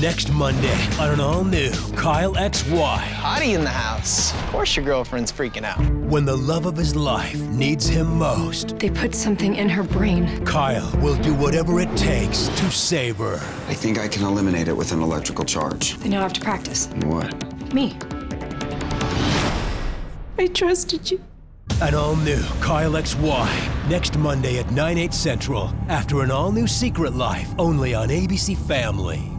Next Monday on an all new Kyle XY. Hottie in the house. Of course your girlfriend's freaking out. When the love of his life needs him most, They put something in her brain. Kyle will do whatever it takes to save her. I think I can eliminate it with an electrical charge. Then you'll have to practice. What? Me. I trusted you. An all new Kyle XY. Next Monday at 9, 8 central. After an all new Secret Life, only on ABC Family.